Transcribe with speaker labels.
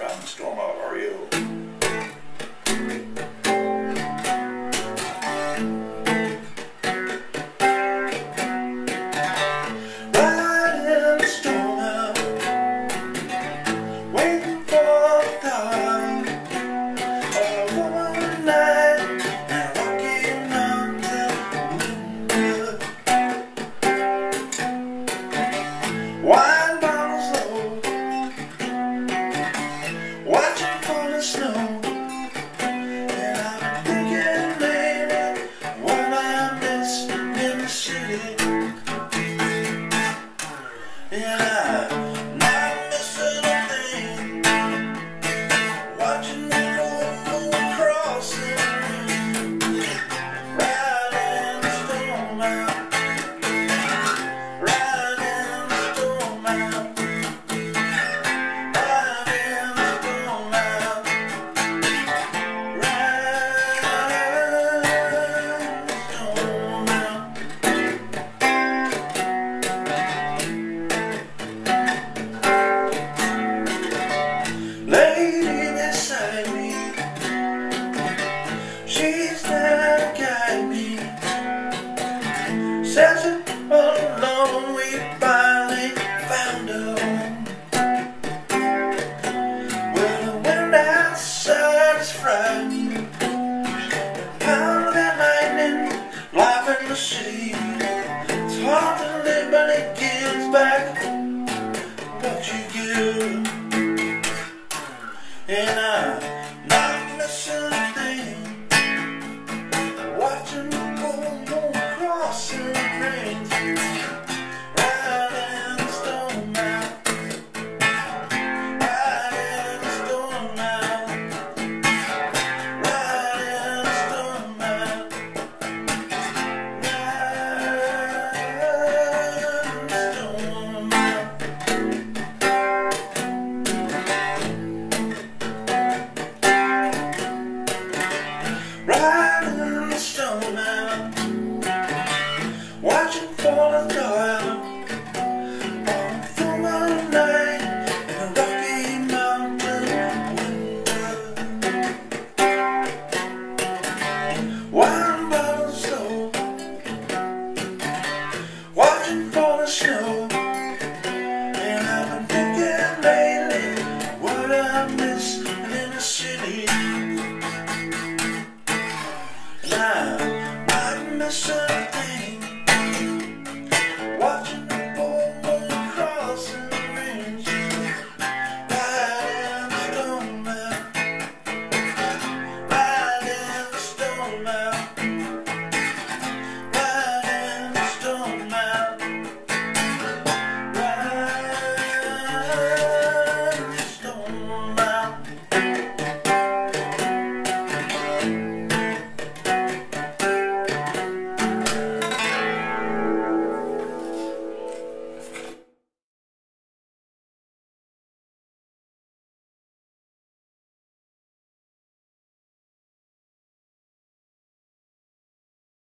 Speaker 1: Robin Storm, how are you? Yeah.